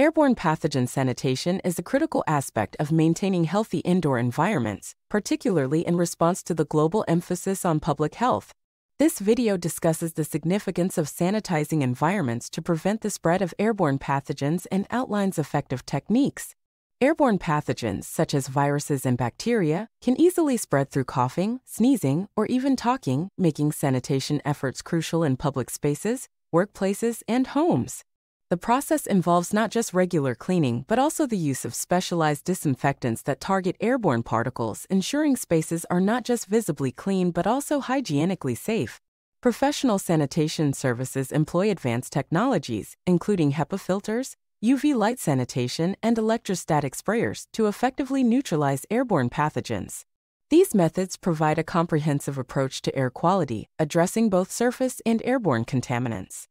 Airborne pathogen sanitation is a critical aspect of maintaining healthy indoor environments, particularly in response to the global emphasis on public health. This video discusses the significance of sanitizing environments to prevent the spread of airborne pathogens and outlines effective techniques. Airborne pathogens, such as viruses and bacteria, can easily spread through coughing, sneezing, or even talking, making sanitation efforts crucial in public spaces, workplaces, and homes. The process involves not just regular cleaning, but also the use of specialized disinfectants that target airborne particles, ensuring spaces are not just visibly clean, but also hygienically safe. Professional sanitation services employ advanced technologies, including HEPA filters, UV light sanitation, and electrostatic sprayers to effectively neutralize airborne pathogens. These methods provide a comprehensive approach to air quality, addressing both surface and airborne contaminants.